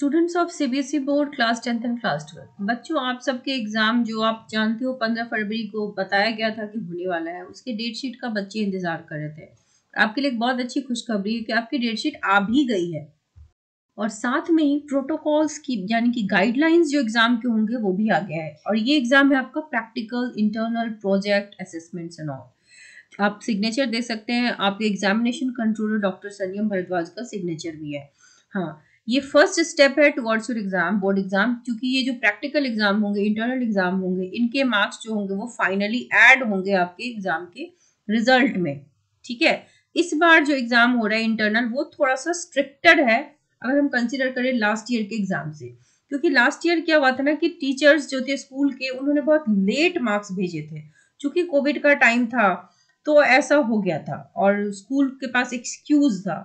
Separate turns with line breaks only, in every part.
Students of CBSE board class tenth and class twelfth बच्चों, आप सबके एग्ज़ाम जो आप जानते हो, पंद्रह फरवरी को बताया गया था कि होने वाला है, उसके डेट शीट का बच्चे इंतज़ार कर रहे थे। आपके लिए एक बहुत अच्छी खुशखबरी है कि आपकी डेट शीट आ भी गई है। और साथ में ही प्रोटोकॉल्स की, यानी कि गाइडलाइंस जो एग्ज़ाम के होंगे, वो भी आ गया है। और ये एग्ज़ाम है आपका practical internal project assessments and all आप सिग्नेचर दे सकते हैं। आपके examination controller doctor Saniyam Bhardwaj का सिग्नेचर भी है। हाँ ये फ़र्स्ट स्टेप है towards your exam board exam क्योंकि ये जो प्रैक्टिकल एग्ज़ाम होंगे इंटरनल एग्ज़ाम होंगे, इनके मार्क्स जो होंगे, वो फाइनली ऐड होंगे आपके एग्ज़ाम के रिज़ल्ट में, ठीक है? इस बार जो एग्ज़ाम हो रहा है इंटरनल वो थोड़ा सा स्ट्रिक्टेड है, अगर हम कंसिडर करें लास्ट ईयर के एग्ज़ाम से। क्योंकि लास्ट ईयर क्या हुआ था ना कि टीचर्स जो थे स्कूल के, उन्होंने बहुत लेट मार्क्स भेजे थे। क्योंकि कोविड का टाइम था तो ऐसा हो गया था, और स्कूल के पास एक्सक्यूज था।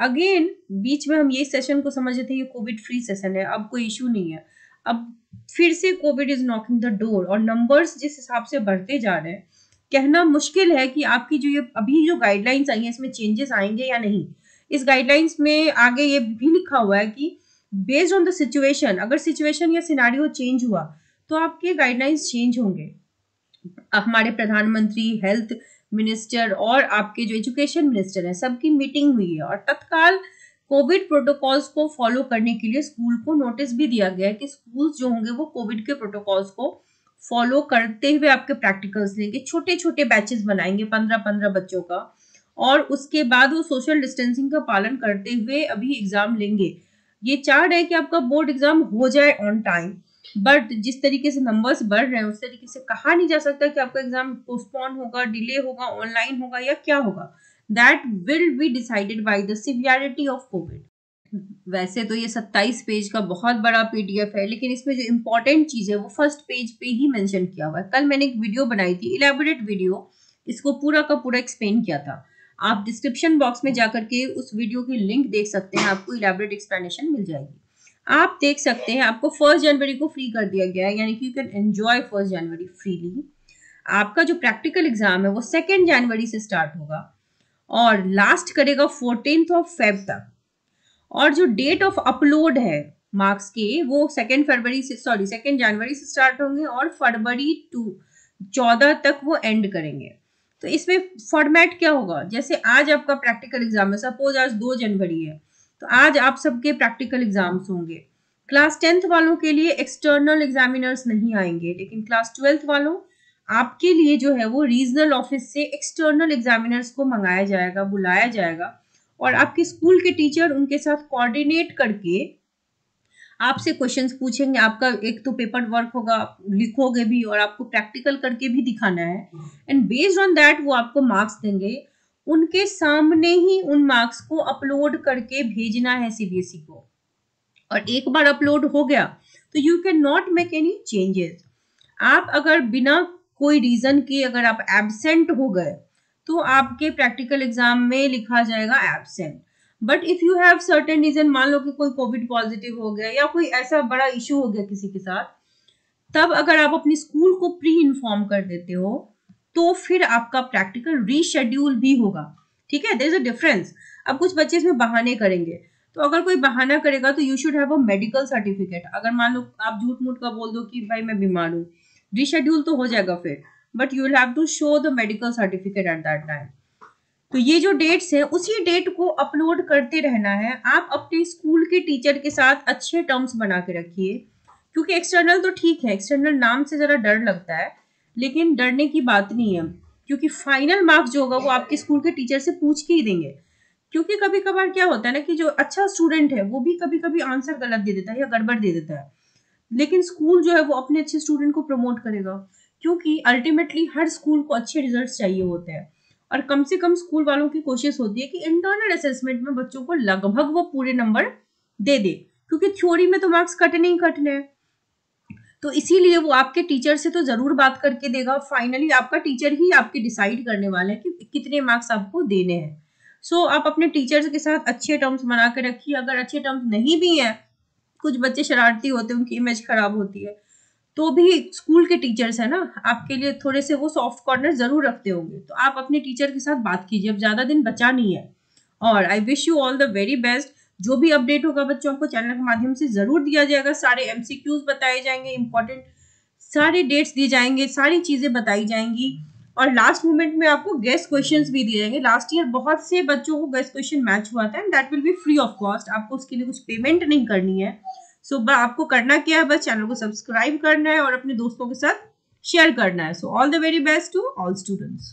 अगेन बीच में हम ये सेशन को समझ रहे थे, ये कोविड फ्री सेशन है, अब कोई इशू नहीं है। अब फिर से Covid is knocking the door और नंबर्स जिस हिसाब से बढ़ते जा रहे हैं, कहना मुश्किल है कि आपकी जो ये, अभी जो गाइडलाइंस आई हैं, इसमें चेंजेस आएँगे या नहीं? इस गाइडलाइंस में आगे ये भी लिखा हुआ है कि बेस्ड ऑन द सिचुएशन अगर सिचुएशन या सिनारियो चेंज हुआ तो आपके गाइडलाइंस चेंज होंगे। हमारे प्रधानमंत्री हेल्थ मिनिस्टर और आपके जो एजुकेशन मिनिस्टर हैं, सबकी मीटिंग हुई है और तत्काल कोविड प्रोटोकॉल्स को फॉलो करने के लिए स्कूल को नोटिस भी दिया गया है कि स्कूल जो होंगे वो कोविड के प्रोटोकॉल्स को फॉलो करते हुए आपके प्रैक्टिकल्स लेंगे। छोटे छोटे बैचेस बनाएँगे पंद्रह पंद्रह बच्चों का और उसके बाद वो सोशल डिस्टेंसिंग का पालन करते हुए अभी एग्ज़ाम लेंगे। ये चाह रहे कि आपका बोर्ड एग्ज़ाम हो जाए ऑन टाइम बट जिस तरीके से नंबर्स बढ़ रहे हैं, उस तरीके से कहा नहीं जा सकता कि आपका एग्ज़ाम पोस्टपोन होगा डिले होगा ऑनलाइन होगा या क्या होगा। That will be decided by the severity of Covid वैसे तो ये 27 पेज का बहुत बड़ा पीडीएफ है, लेकिन इसमें जो इम्पोर्टेंट चीज़ है, वो फ़र्स्ट पेज पे ही मेंशन किया हुआ है। कल मैंने एक वीडियो बनाई थी इलेबोरेट वीडियो इसको पूरा का पूरा एक्सप्लेन किया था। आप डिस्क्रिप्शन बॉक्स में जाकर के उस वीडियो की लिंक देख सकते हैं, आपको इलेबोरेट एक्सप्लेनेशन मिल जाएगी। आप देख सकते हैं, आपको फ़र्स्ट जनवरी को फ्री कर दिया गया है, यानी कि you can enjoy first January freely आपका जो प्रैक्टिकल एग्ज़ाम है, वो सेकेंड जनवरी से स्टार्ट होगा और लास्ट करेगा फोर्टीन ऑफ़ फेब तक. और जो डेट ऑफ़ अपलोड है मार्क्स के, वो सेकेंड फरवरी से सॉरी सेकेंड जनवरी से स्टार्ट होंगे और फरवरी टू चौदह तक वो एंड करेंगे. तो इसमें फॉर्मेट क्या होगा? जैसे आज आपका प्रैक्टिकल एग्ज़ाम है सपोज़ आज दो जनवरी है तो आज आप सबके प्रैक्टिकल एग्ज़ाम्स होंगे। क्लास टेंथ वालों के लिए एक्सटर्नल एग्जामिनर्स नहीं आएँगे, लेकिन क्लास ट्वेल्थ वालों आपके लिए जो है वो रीजनल ऑफ़िस से एक्सटर्नल एग्जामिनर्स को मंगाया जाएगा, बुलाया जाएगा और आपके स्कूल के टीचर उनके साथ कोऑर्डिनेट करके आपसे क्वेश्चंस पूछेंगे। आपका एक तो पेपर वर्क होगा लिखोगे भी और आपको प्रैक्टिकल करके भी दिखाना है। एंड बेस्ड ऑन दैट वो आपको मार्क्स देंगे। उनके सामने ही उन मार्क्स को अपलोड करके भेजना है सीबीएसई e को। और एक बार अपलोड हो गया तो you can not make any changes आप अगर बिना कोई रीजन के अगर आप एबसेंट हो गए तो आपके प्रैक्टिकल एग्ज़ाम में लिखा जाएगा absent but if you have certain reason मान लो कि कोई कोविड पॉजिटिव हो गया या कोई ऐसा बड़ा इशू हो गया किसी के साथ, तब अगर आप अपनी स्कूल को प्री इन्फॉर्म कर देते हो तो फिर आपका प्रैक्टिकल रीशेड्यूल भी होगा। ठीक है? देर इज़ अ डिफरेंस अब कुछ बच्चे इसमें बहाने करेंगे। तो अगर कोई बहाना करेगा तो you should have a medical certificate अगर मान लो आप झूठ मूठ का बोल दो कि भाई मैं बीमार हूँ रीशेड्यूल तो हो जाएगा फिर। But you have to show the medical certificate at that time तो ये जो डेट्स है, उसी डेट को अपलोड करते रहना है। आप अपने स्कूल के टीचर के साथ अच्छे टर्म्स बना के रखिए। क्योंकि एक्सटर्नल तो ठीक है एक्सटर्नल नाम से जरा डर लगता है। लेकिन डरने की बात नहीं है, क्योंकि फाइनल मार्क्स जो होगा वो आपके स्कूल के टीचर से पूछ के ही देंगे। क्योंकि कभी कभार क्या होता है ना कि जो अच्छा स्टूडेंट है, वो भी कभी कभी आंसर गलत दे देता है या गड़बड़ दे देता है। लेकिन स्कूल जो है वो अपने अच्छे स्टूडेंट को प्रमोट करेगा, क्योंकि अल्टीमेटली हर स्कूल को अच्छे रिज़ल्ट चाहिए होते हैं। और कम से कम स्कूल वालों की कोशिश होती है कि इंटरनल असेसमेंट में बच्चों को लगभग वो पूरे नंबर दे दे, क्योंकि थ्योरी में तो मार्क्स कटने ही कटने हैं। तो इसीलिए वो आपके टीचर से तो ज़रूर बात करके देगा फाइनली आपका टीचर ही आपके डिसाइड करने वाले हैं कि कितने मार्क्स आपको देने हैं। सो so, आप अपने टीचर्स के साथ अच्छे टर्म्स बना के रखिए। अगर अच्छे टर्म्स नहीं भी हैं कुछ बच्चे शरारती होते हैं उनकी इमेज खराब होती है तो भी स्कूल के टीचर्स है ना आपके लिए थोड़े से वो सॉफ्ट कॉर्नर ज़रूर रखते होंगे। तो आप अपने टीचर के साथ बात कीजिए। अब ज़्यादा दिन बचा नहीं है। और I wish you all the very best जो भी अपडेट होगा बच्चों को चैनल के माध्यम से ज़रूर दिया जाएगा। सारे एमसीक्यूज बताए जाएँगे इंपॉर्टेंट सारे डेट्स दिए जाएँगे सारी चीज़ें बताई जाएँगी। और लास्ट मोमेंट में आपको गेस्ट क्वेश्चंस भी दिए जाएँगे। लास्ट ईयर बहुत से बच्चों को गेस्ट क्वेश्चन मैच हुआ था and that will be free of cost आपको उसके लिए कुछ पेमेंट नहीं करनी है। सो so, आपको करना क्या है बस चैनल को सब्सक्राइब करना है और अपने दोस्तों के साथ शेयर करना है। So all the very best to all students